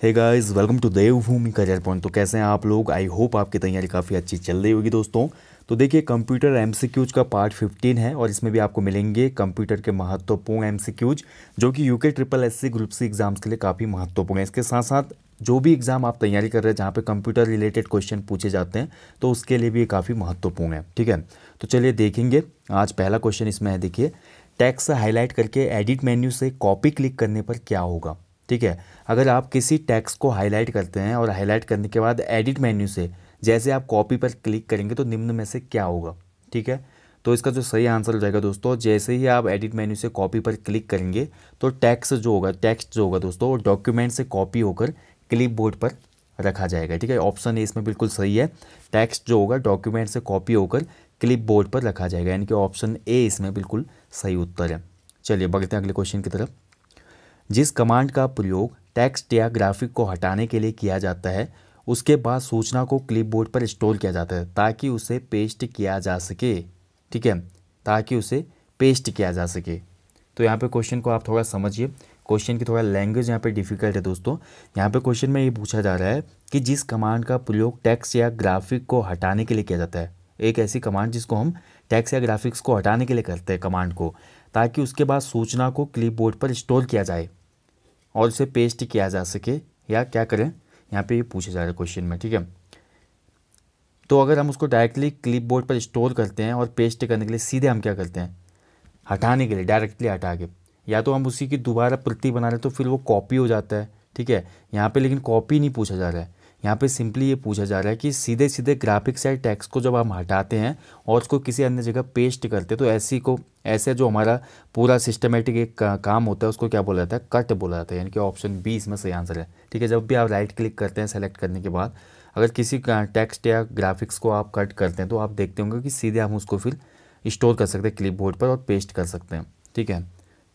Hey guys welcome to Devbhoomi career point तो कैसे हैं आप लोग? आई होप आपकी तैयारी काफ़ी अच्छी चल रही होगी दोस्तों। तो देखिए कंप्यूटर एमसीक्यूज का पार्ट 15 है और इसमें भी आपको मिलेंगे कंप्यूटर के महत्वपूर्ण एमसीक्यूज जो कि UK triple SC group C exams के लिए काफ़ी महत्वपूर्ण है। इसके साथ साथ जो भी एग्ज़ाम आप तैयारी कर रहे हैं, जहाँ पे कंप्यूटर रिलेटेड क्वेश्चन पूछे जाते हैं तो उसके लिए भी ये काफ़ी महत्वपूर्ण है, ठीक है? तो चलिए देखेंगे। आज पहला क्वेश्चन इसमें है, देखिए टैक्स हाईलाइट करके एडिट मेन्यू से कॉपी क्लिक करने पर क्या होगा? ठीक है? अगर आप किसी टैक्स को हाईलाइट करते हैं और हाईलाइट करने के बाद एडिट मेन्यू से जैसे आप कॉपी पर क्लिक करेंगे तो निम्न में से क्या होगा? ठीक है? तो इसका जो सही आंसर हो जाएगा दोस्तों, जैसे ही आप एडिट मेन्यू से कॉपी पर क्लिक करेंगे तो टैक्स जो होगा टेक्स्ट जो होगा दोस्तों, वो डॉक्यूमेंट से कॉपी होकर क्लिप बोर्ड पर रखा जाएगा। ठीक है? ऑप्शन ए इसमें बिल्कुल सही है। टेक्स्ट जो होगा डॉक्यूमेंट से कॉपी होकर क्लिप बोर्ड पर रखा जाएगा। यानी कि ऑप्शन ए इसमें बिल्कुल सही उत्तर है। चलिए, बढ़ते हैं अगले क्वेश्चन की तरफ़। जिस कमांड का प्रयोग टेक्स्ट या ग्राफिक को हटाने के लिए किया जाता है, उसके बाद सूचना को क्लिपबोर्ड पर स्टोर किया जाता है ताकि उसे पेस्ट किया जा सके। ठीक है? ताकि उसे पेस्ट किया जा सके। तो यहाँ पे क्वेश्चन को आप थोड़ा समझिए। क्वेश्चन की थोड़ा लैंग्वेज यहाँ पे डिफ़िकल्ट है दोस्तों। यहाँ पे क्वेश्चन में ये पूछा जा रहा है कि जिस कमांड का प्रयोग टैक्स या ग्राफिक को हटाने के लिए किया जाता है, एक ऐसी कमांड जिसको हम टैक्स या ग्राफिक्स को हटाने के लिए करते हैं कमांड को, ताकि उसके बाद सूचना को क्लिपबोर्ड पर स्टोर किया जाए। और उसे पेस्ट किया जा सके, या क्या करें? यहाँ पे ये पूछा जा रहा है क्वेश्चन में, ठीक है? तो अगर हम उसको डायरेक्टली क्लिपबोर्ड पर स्टोर करते हैं और पेस्ट करने के लिए सीधे हम क्या करते हैं? हटाने के लिए डायरेक्टली हटा के। या तो हम उसी की दोबारा प्रति बना रहे तो फिर वो कॉपी हो जाता है, ठीक है? यहाँ पे लेकिन कॉपी नहीं पूछा जा रहा है। यहाँ पे सिंपली ये पूछा जा रहा है कि सीधे सीधे ग्राफिक्स या टेक्स्ट को जब हम हटाते हैं और उसको किसी अन्य जगह पेस्ट करते हैं तो ऐसी को, ऐसे जो हमारा पूरा सिस्टमेटिक एक काम होता है, उसको क्या बोला जाता है? कट बोला जाता है, यानी कि ऑप्शन बी इसमें सही आंसर है। ठीक है, जब भी आप राइट क्लिक करते हैं सेलेक्ट करने के बाद, अगर किसी टेक्स्ट या ग्राफिक्स को आप कट करते हैं तो आप देखते होंगे कि सीधे हम उसको फिर स्टोर कर सकते हैं क्लिप बोर्ड पर और पेस्ट कर सकते हैं। ठीक है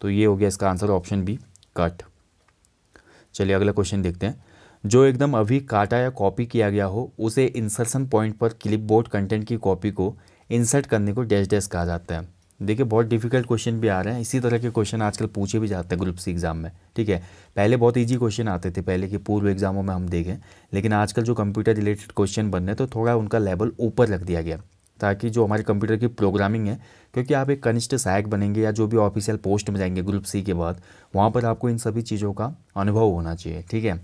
तो ये हो गया इसका आंसर ऑप्शन बी कट चलिए अगला क्वेश्चन देखते हैं। जो एकदम अभी काटा या कॉपी किया गया हो, उसे इंसर्शन पॉइंट पर क्लिपबोर्ड कंटेंट की कॉपी को इंसर्ट करने को डैश डैश कहा जाता है। देखिए, बहुत डिफ़िकल्ट क्वेश्चन भी आ रहे हैं। इसी तरह के क्वेश्चन आजकल पूछे भी जाते हैं ग्रुप सी एग्ज़ाम में, ठीक है? पहले बहुत इजी क्वेश्चन आते थे, पहले के पूर्व एग्जामों में हम देखें, लेकिन आजकल जो कंप्यूटर रिलेटेड क्वेश्चन बन रहे तो थोड़ा उनका लेवल ऊपर रख दिया गया ताकि जो हमारे कंप्यूटर की प्रोग्रामिंग है, क्योंकि आप एक कनिष्ठ सहायक बनेंगे या जो भी ऑफिशियल पोस्ट में जाएँगे ग्रुप सी के बाद, वहाँ पर आपको इन सभी चीज़ों का अनुभव होना चाहिए, ठीक है?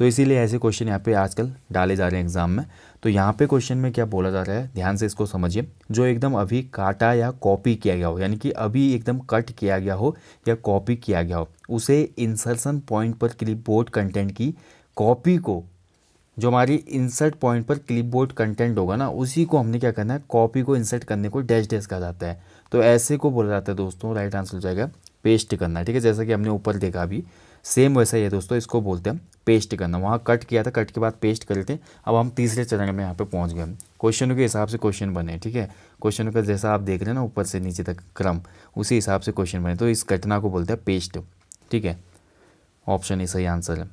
तो इसीलिए ऐसे क्वेश्चन यहाँ पे आजकल डाले जा रहे हैं एग्ज़ाम में। तो यहाँ पे क्वेश्चन में क्या बोला जा रहा है? ध्यान से इसको समझिए। जो एकदम अभी काटा या कॉपी किया गया हो, यानी कि अभी एकदम कट किया गया हो या कॉपी किया गया हो, उसे इंसर्सन पॉइंट पर क्लिपबोर्ड कंटेंट की कॉपी को, जो हमारी इंसर्ट पॉइंट पर क्लिपबोर्ड कंटेंट होगा ना, उसी को हमने क्या करना है? कॉपी को इंसर्ट करने को डैश डैश कहा जाता है। तो ऐसे को बोला जाता है दोस्तों राइट आंसर हो जाएगा पेस्ट करना ठीक है? जैसा कि हमने ऊपर देखा अभी सेम वैसा ही है दोस्तों, इसको बोलते हैं। पेस्ट करना। वहाँ कट किया था, कट के बाद पेस्ट कर लेते अब हम तीसरे चरण में यहाँ पे पहुँच गए क्वेश्चनों के हिसाब से क्वेश्चन बने, ठीक है? क्वेश्चनों का जैसा आप देख रहे हैं ना, ऊपर से नीचे तक क्रम, उसी हिसाब से क्वेश्चन बने। तो इस घटना को बोलते हैं पेस्ट, ठीक है? ऑप्शन ही सही आंसर है।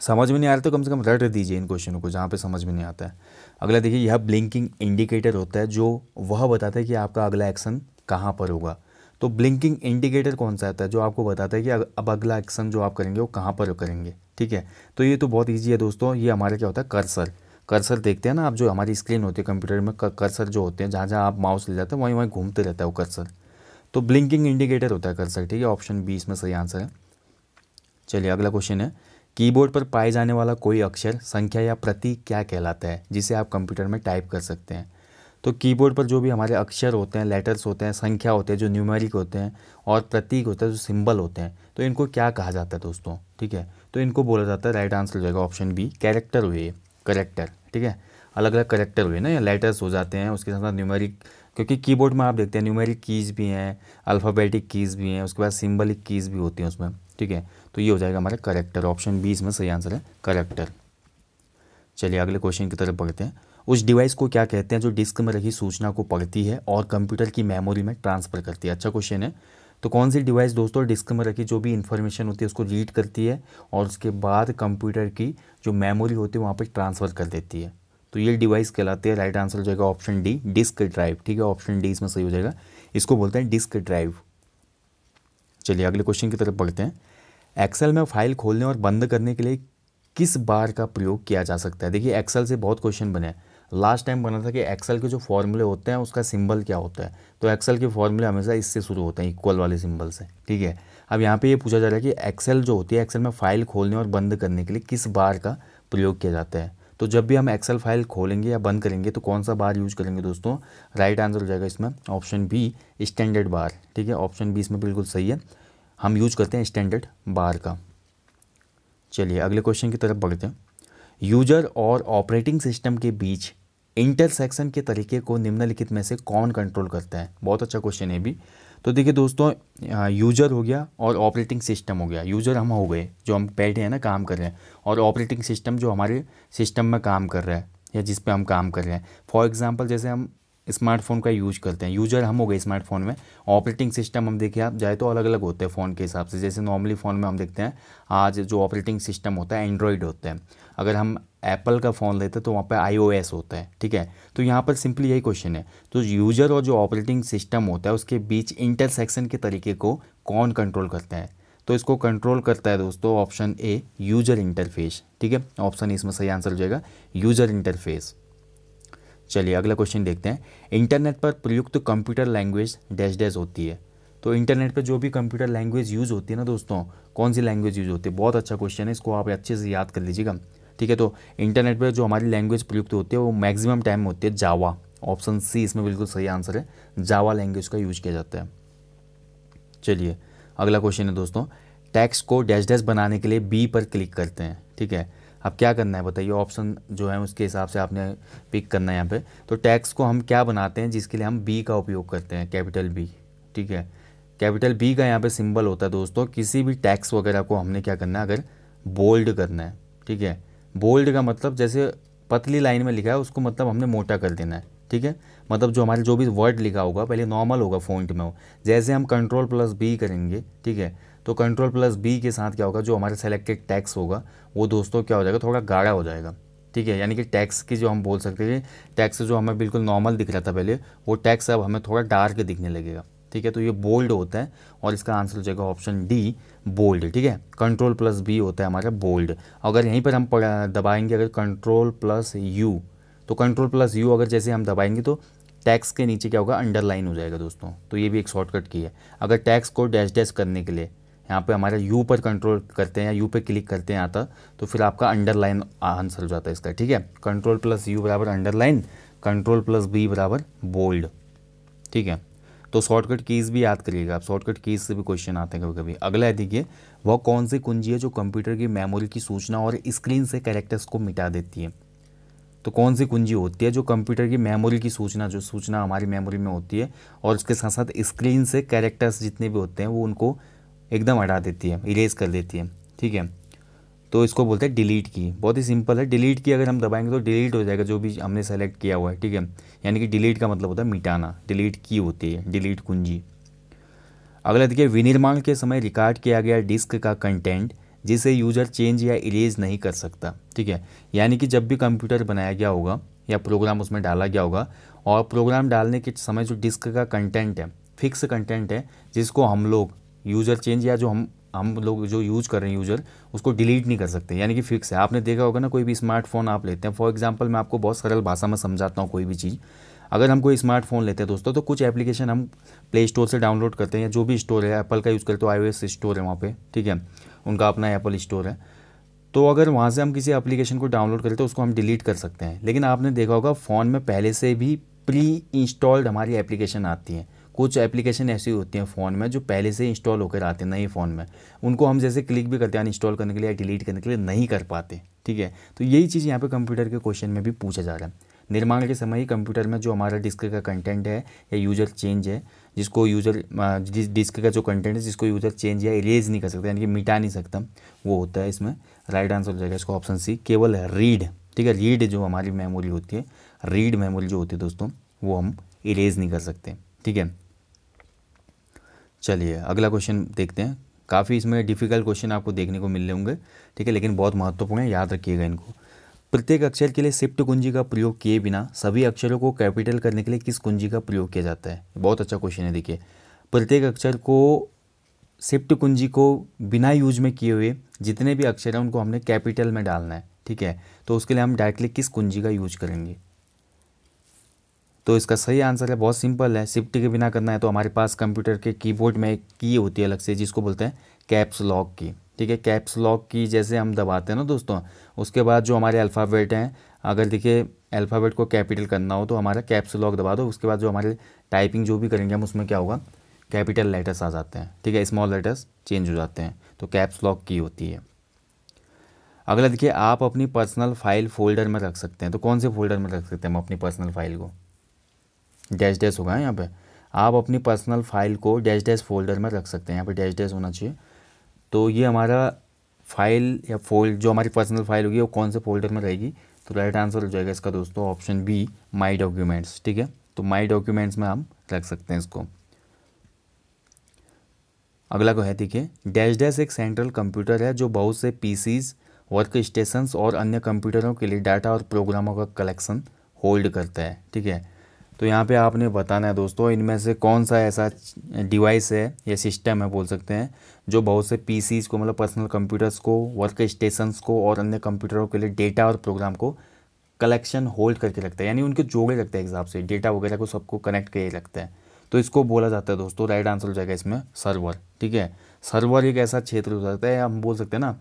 समझ में नहीं आ रहा तो कम से कम रट दीजिए इन क्वेश्चनों को, जहाँ पे समझ में नहीं आता है। अगला देखिए, यह ब्लिंकिंग इंडिकेटर होता है, जो वह बताता है कि आपका अगला एक्शन कहाँ पर होगा। तो ब्लिंकिंग इंडिकेटर कौन सा आता है, जो आपको बताता है कि अब अगला एक्शन जो आप करेंगे, वो कहाँ पर करेंगे? ठीक है? तो ये तो बहुत ईजी है दोस्तों। ये हमारा क्या होता है? कर्सर कर्सर देखते हैं ना आप, जो हमारी स्क्रीन होती है कंप्यूटर में कर्सर जो होते हैं, जहाँ जहाँ आप माउस ले जाते हैं वहीं वहीं घूमते रहता है वो कर्सर तो ब्लिंकिंग इंडिकेटर होता है कर्सर ठीक है? ऑप्शन बी इसमें सही आंसर है। चलिए, अगला क्वेश्चन है। कीबोर्ड पर पाए जाने वाला कोई अक्षर, संख्या या प्रतीक क्या कहलाता है, जिसे आप कंप्यूटर में टाइप कर सकते हैं? तो कीबोर्ड पर जो भी हमारे अक्षर होते हैं लेटर्स होते हैं, संख्या होते हैं, जो न्यूमेरिक होते हैं और प्रतीक होते हैं, जो सिंबल होते हैं तो इनको क्या कहा जाता है दोस्तों? ठीक है? तो इनको बोला जाता है राइट आंसर हो जाएगा ऑप्शन बी कैरेक्टर हुए करेक्टर ठीक है? अलग अलग करेक्टर हुए ना? या लेटर्स हो जाते हैं, उसके साथ साथ न्यूमेरिक क्योंकि कीबोर्ड में आप देखते हैं न्यूमेरिक कीज़ भी हैं अल्फ़ाबेटिक कीज़ भी हैं, उसके बाद सिम्बलिक कीज़ भी होती हैं उसमें, ठीक है? तो ये हो जाएगा हमारा करेक्टर ऑप्शन बी इसमें सही आंसर है करेक्टर चलिए अगले क्वेश्चन की तरफ़ बढ़ते हैं। उस डिवाइस को क्या कहते हैं जो डिस्क में रखी सूचना को पढ़ती है और कंप्यूटर की मेमोरी में ट्रांसफ़र करती है? अच्छा क्वेश्चन है। तो कौन सी डिवाइस दोस्तों डिस्क में रखी, जो भी इन्फॉर्मेशन होती है, उसको रीड करती है और उसके बाद कंप्यूटर की जो मेमोरी होती है, वहाँ पर ट्रांसफ़र कर देती है। तो ये डिवाइस कहलाती है राइट आंसर हो जाएगा ऑप्शन डी डिस्क ड्राइव ठीक है? ऑप्शन डी इसमें सही हो जाएगा। इसको बोलते हैं डिस्क ड्राइव चलिए अगले क्वेश्चन की तरफ़ बढ़ते हैं। एक्सेल में फ़ाइल खोलने और बंद करने के लिए किस बार का प्रयोग किया जा सकता है? देखिए एक्सेल से बहुत क्वेश्चन बने लास्ट टाइम बना था कि एक्सेल के जो फॉर्मूले होते हैं, उसका सिंबल क्या होता है? तो एक्सेल के फॉर्मूले हमेशा इससे शुरू होते हैं इक्वल वाले सिंबल से, ठीक है? अब यहाँ पे ये पूछा जा रहा है कि एक्सेल जो होती है एक्सेल में फ़ाइल खोलने और बंद करने के लिए किस बार का प्रयोग किया जाता है? तो जब भी हम एक्सेल फ़ाइल खोलेंगे या बंद करेंगे तो कौन सा बार यूज़ करेंगे दोस्तों? राइट आंसर हो जाएगा इसमें ऑप्शन बी स्टैंडर्ड बार, ठीक है? ऑप्शन बी इसमें बिल्कुल सही है। हम यूज़ करते हैं स्टैंडर्ड बार का। चलिए, अगले क्वेश्चन की तरफ़ बढ़ते हैं। यूज़र और ऑपरेटिंग सिस्टम के बीच इंटरसेक्शन के तरीके को निम्नलिखित में से कौन कंट्रोल करता है? बहुत अच्छा क्वेश्चन है भी। तो देखिए दोस्तों यूज़र हो गया और ऑपरेटिंग सिस्टम हो गया। यूज़र हम हो गए, जो हम बैठे हैं ना, काम कर रहे हैं। और ऑपरेटिंग सिस्टम जो हमारे सिस्टम में काम कर रहा है, या जिस पे हम काम कर रहे हैं। फॉर एग्जांपल जैसे हम स्मार्टफ़ोन का यूज़ करते हैं। यूज़र हम हो गए स्मार्टफ़ोन में। ऑपरेटिंग सिस्टम हम देखिए, आप जाए तो अलग अलग होते हैं फ़ोन के हिसाब से। जैसे नॉर्मली फ़ोन में हम देखते हैं, आज जो ऑपरेटिंग सिस्टम होता है एंड्रॉयड होता है। अगर हम एप्पल का फ़ोन लेते हैं तो वहाँ पे आई होता है, ठीक है? तो यहाँ पर सिंपली यही क्वेश्चन है। तो यूज़र और जो ऑपरेटिंग सिस्टम होता है, उसके बीच इंटरसेक्शन के तरीके को कौन कंट्रोल करता है? तो इसको कंट्रोल करता है दोस्तों ऑप्शन ए यूज़र इंटरफेस ठीक है? ऑप्शन इसमें सही आंसर हो जाएगा यूज़र इंटरफेस चलिए अगला क्वेश्चन देखते हैं। इंटरनेट पर प्रयुक्त कंप्यूटर लैंग्वेज डैश डैश होती है। तो इंटरनेट पर जो भी कंप्यूटर लैंग्वेज यूज़ होती है ना दोस्तों, कौन सी लैंग्वेज यूज़ होती है? बहुत अच्छा क्वेश्चन है, इसको आप अच्छे से याद कर लीजिएगा। ठीक है तो इंटरनेट पर जो हमारी लैंग्वेज प्रयुक्त होती है, वो मैक्सिमम टाइम होती है जावा ऑप्शन सी इसमें बिल्कुल सही आंसर है। जावा लैंग्वेज का यूज़ किया जाता है। चलिए, अगला क्वेश्चन है दोस्तों। टैक्स को डैश डैश बनाने के लिए बी पर क्लिक करते हैं, ठीक है? अब क्या करना है बताइए? ऑप्शन जो है, उसके हिसाब से आपने पिक करना है यहाँ पे। तो टैक्स को हम क्या बनाते हैं, जिसके लिए हम बी का उपयोग करते हैं कैपिटल बी ठीक है? कैपिटल बी का यहाँ पे सिंबल होता है दोस्तों। किसी भी टैक्स वगैरह को हमने क्या करना है? अगर बोल्ड करना है, ठीक है? बोल्ड का मतलब जैसे पतली लाइन में लिखा है, उसको मतलब हमने मोटा कर देना है, ठीक है? मतलब जो हमारे जो भी वर्ड लिखा होगा, पहले नॉर्मल होगा फ़ॉन्ट में हो जैसे हम कंट्रोल प्लस बी करेंगे, ठीक है? तो कंट्रोल प्लस बी के साथ क्या होगा, जो हमारे सेलेक्टेड टैक्स होगा, वो दोस्तों क्या हो जाएगा, थोड़ा गाढ़ा हो जाएगा, ठीक है? यानी कि टैक्स की जो हम बोल सकते हैं टैक्स जो हमें बिल्कुल नॉर्मल दिख रहा था पहले, वो टैक्स अब हमें थोड़ा डार्क दिखने लगेगा। ठीक है तो ये बोल्ड होता है और इसका आंसर हो जाएगा ऑप्शन डी बोल्ड ठीक है? कंट्रोल प्लस बी होता है हमारा बोल्ड अगर यहीं पर हम दबाएँगे अगर कंट्रोल प्लस यू तो कंट्रोल प्लस यू अगर जैसे हम दबाएँगे तो टैक्स के नीचे क्या होगा? अंडरलाइन हो जाएगा दोस्तों। तो ये भी एक शॉर्टकट की है। अगर टैक्स को डैश डैश करने के लिए यहाँ पे हमारा यू पर कंट्रोल करते हैं या यू पे क्लिक करते हैं आता तो फिर आपका अंडरलाइन आंसर हो जाता है इसका, ठीक है? कंट्रोल प्लस यू बराबर अंडरलाइन कंट्रोल प्लस बी बराबर बोल्ड ठीक है? तो शॉर्टकट कीज़ भी याद करिएगा। आप शॉर्टकट कीज़ से भी क्वेश्चन आते हैं कभी कभी अगला है देखिए, वह कौन सी कुंजी है जो कंप्यूटर की मेमोरी की सूचना और स्क्रीन से कैरेक्टर्स को मिटा देती है? तो कौन सी कुंजी होती है जो कंप्यूटर की मेमोरी की सूचना, जो सूचना हमारी मेमोरी में होती है और उसके साथ साथ स्क्रीन से कैरेक्टर्स जितने भी होते हैं, वो उनको एकदम हटा देती है इरेज कर देती है। ठीक है? तो इसको बोलते हैं डिलीट की बहुत ही सिंपल है। डिलीट की अगर हम दबाएँगे तो डिलीट हो जाएगा जो भी हमने सेलेक्ट किया हुआ है, ठीक है? यानी कि डिलीट का मतलब होता है मिटाना। डिलीट की होती है डिलीट कुंजी। अगला देखिए, विनिर्माण के समय रिकॉर्ड किया गया डिस्क का कंटेंट जिसे यूज़र चेंज या इरेज नहीं कर सकता, ठीक है? यानी कि जब भी कंप्यूटर बनाया गया होगा या प्रोग्राम उसमें डाला गया होगा और प्रोग्राम डालने के समय जो डिस्क का कंटेंट है फिक्स कंटेंट है, जिसको हम लोग यूज़र चेंज या जो हम हम लोग जो यूज़ कर रहे हैं यूज़र उसको डिलीट नहीं कर सकते। यानी कि फिक्स है। आपने देखा होगा ना, कोई भी स्मार्टफ़ोन आप लेते हैं। फॉर एग्जांपल मैं आपको बहुत सरल भाषा में समझाता हूँ कोई भी चीज़। अगर हम कोई स्मार्टफ़ोन लेते हैं दोस्तों तो कुछ एप्लीकेशन हम प्ले स्टोर से डाउनलोड करते हैं या जो भी स्टोर है एप्पल का यूज़ करते तो आई स्टोर है वहाँ पर ठीक है? उनका अपना एप्पल स्टोर है। तो अगर वहाँ से हम किसी एप्लीकेशन को डाउनलोड करते हैं उसको हम डिलीट कर सकते हैं। लेकिन आपने देखा होगा फ़ोन में पहले से भी प्री इंस्टॉल्ड हमारी एप्लीकेशन आती हैं। कुछ एप्लीकेशन ऐसी होती हैं फ़ोन में जो पहले से इंस्टॉल होकर आते हैं, नए फ़ोन में। उनको हम जैसे क्लिक भी करते हैं इंस्टॉल करने के लिए या डिलीट करने के लिए नहीं कर पाते, ठीक है? तो यही चीज़ यहाँ पे कंप्यूटर के क्वेश्चन में भी पूछा जा रहा है। निर्माण के समय ही कंप्यूटर में जो हमारा डिस्क का कंटेंट है या यूज़र चेंज है, जिसको यूज़र जिस डिस्क का जो कंटेंट है, जिसको यूज़र चेंज या इरेज नहीं कर सकता, यानी कि मिटा नहीं सकता, वो होता है इसमें राइट आंसर हो जाएगा इसको ऑप्शन सी केवल रीड ठीक है? रीड जो हमारी मेमोरी होती है रीड मेमोरी जो होती है दोस्तों, वो हम इरेज नहीं कर सकते, ठीक है? चलिए, अगला क्वेश्चन देखते हैं। काफ़ी इसमें डिफ़िकल्ट क्वेश्चन आपको देखने को मिल रहे होंगे, ठीक है, लेकिन बहुत महत्वपूर्ण है, याद रखिएगा इनको। प्रत्येक अक्षर के लिए शिफ्ट कुंजी का प्रयोग किए बिना सभी अक्षरों को कैपिटल करने के लिए किस कुंजी का प्रयोग किया जाता है? बहुत अच्छा क्वेश्चन है, देखिए। प्रत्येक अक्षर को शिफ्ट कुंजी को बिना यूज़ में किए हुए जितने भी अक्षर हैं, उनको हमने कैपिटल में डालना है, ठीक है? तो उसके लिए हम डायरेक्टली किस कुंजी का यूज़ करेंगे? तो इसका सही आंसर है, बहुत सिंपल है। शिफ्ट के बिना करना है तो हमारे पास कंप्यूटर के कीबोर्ड में एक की होती है अलग से, जिसको बोलते हैं कैप्स लॉक की। ठीक है, कैप्स लॉक की जैसे हम दबाते हैं ना दोस्तों, उसके बाद जो हमारे अल्फ़ाबेट हैं, अगर देखिए अल्फ़ाबेट को कैपिटल करना हो तो हमारा कैप्स लॉक दबा दो, उसके बाद जो हमारे टाइपिंग जो भी करेंगे हम, उसमें क्या होगा? कैपिटल लेटर्स आ जाते हैं। ठीक है, स्मॉल लेटर्स चेंज हो जाते हैं तो कैप्स लॉक की होती है। अगला देखिए, आप अपनी पर्सनल फ़ाइल फोल्डर में रख सकते हैं। तो कौन से फोल्डर में रख सकते हैं हम अपनी पर्सनल फ़ाइल को? डैश डैश होगा यहाँ पे। आप अपनी पर्सनल फ़ाइल को डैश डैश फोल्डर में रख सकते हैं, यहाँ पे डैश डैश होना चाहिए। तो ये हमारा फ़ाइल या फोल्ड जो हमारी पर्सनल फ़ाइल होगी, वो कौन से फोल्डर में रहेगी? तो राइट आंसर हो जाएगा इसका दोस्तों ऑप्शन बी माई डॉक्यूमेंट्स ठीक है? तो माई डॉक्यूमेंट्स में हम रख सकते हैं इसको। अगला को है, देखिए, डैश डैश एक सेंट्रल कंप्यूटर है, जो बहुत से पीसीज वर्क स्टेशंस और अन्य कंप्यूटरों के लिए डाटा और प्रोग्रामों का कलेक्शन होल्ड करता है, ठीक है? तो यहाँ पे आपने बताना है दोस्तों, इनमें से कौन सा ऐसा डिवाइस है, या सिस्टम है बोल सकते हैं, जो बहुत से पीसीज को मतलब पर्सनल कंप्यूटर्स को वर्क स्टेशंस को, और अन्य कंप्यूटरों के लिए डेटा और प्रोग्राम को कलेक्शन होल्ड करके रखता है। यानी उनके जोड़े रखते हैं हिसाब से डेटा वगैरह को सबको कनेक्ट करके रखता है। तो इसको बोला जाता है दोस्तों राइट आंसर हो जाएगा इसमें सर्वर ठीक है? सर्वर एक ऐसा क्षेत्र हो सकता है, हम बोल सकते हैं ना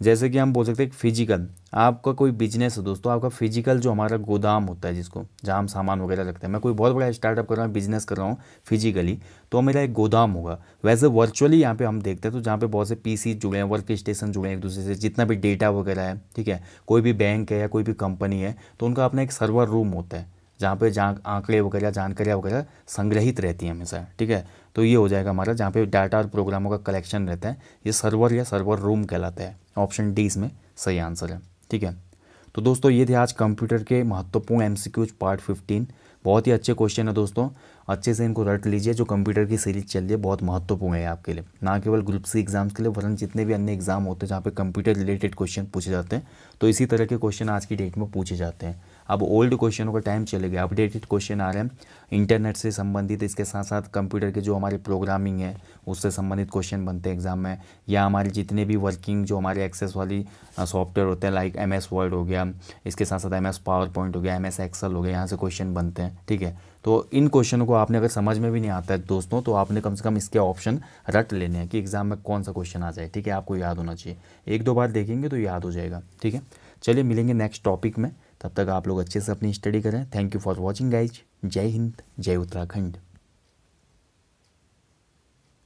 जैसे कि हम बोल सकते हैं फ़िज़िकल आपका कोई बिज़नेस है दोस्तों, आपका फ़िज़िकल जो हमारा गोदाम होता है जिसको, जहाँ हम सामान वगैरह रखते हैं। मैं कोई बहुत बड़ा स्टार्टअप कर रहा हूँ बिज़नेस कर रहा हूँ फिजिकली तो मेरा एक गोदाम होगा। वैसे वर्चुअली यहाँ पे हम देखते हैं तो जहाँ पे बहुत से पीसी जुड़े हैं वर्क स्टेशन जुड़े हैं एक दूसरे से, जितना भी डेटा वगैरह है, ठीक है? कोई भी बैंक है या कोई भी कंपनी है तो उनका अपना एक सर्वर रूम होता है, जहाँ पे जहाँ आंकड़े वगैरह, जानकारियाँ वगैरह संग्रहित रहती हैं हमेशा, ठीक है? तो ये हो जाएगा हमारा, जहाँ पे डाटा और प्रोग्रामों का कलेक्शन रहता है। ये सर्वर या सर्वर रूम कहलाता है। ऑप्शन डी इसमें सही आंसर है। ठीक है? तो दोस्तों, ये थे आज कंप्यूटर के महत्वपूर्ण एम पार्ट फिफ्टीन। बहुत ही अच्छे क्वेश्चन है दोस्तों। अच्छे से इनको रट लीजिए। जो कंप्यूटर की सीरीज़ चल रही है, बहुत महत्वपूर्ण है आपके लिए। ना केवल ग्रुप सी एग्ज़ाम्स के लिए, वरन जितने भी अन्य एग्ज़ाम होते हैं, जहाँ पे कंप्यूटर रिलेटेड क्वेश्चन पूछे जाते हैं तो इसी तरह के क्वेश्चन आज की डेट में पूछे जाते हैं। अब ओल्ड क्वेश्चनों का टाइम चले गया अपडेटेड क्वेश्चन आ रहे हैं। इंटरनेट से संबंधित इसके साथ साथ कंप्यूटर के जो हमारी प्रोग्रामिंग है, उससे संबंधित क्वेश्चन बनते हैं एग्ज़ाम में। या हमारे जितने भी वर्किंग जो हमारे एक्सेस वाली सॉफ्टवेयर होते हैं लाइक एम एस वर्ड हो गया, इसके साथ साथ एम एस पावर पॉइंट हो गया एम एस एक्सल हो गया, यहाँ से क्वेश्चन बनते हैं, ठीक है? तो इन क्वेश्चनों को आपने अगर समझ में भी नहीं आता है दोस्तों तो आपने कम से कम इसके ऑप्शन रट लेने हैं कि एग्ज़ाम में कौन सा क्वेश्चन आ जाए, ठीक है? आपको याद होना चाहिए। एक दो बार देखेंगे तो याद हो जाएगा, ठीक है? चलिए मिलेंगे नेक्स्ट टॉपिक में। तब तक आप लोग अच्छे से अपनी स्टडी करें। Thank you for watching guys जय हिंद, जय उत्तराखंड।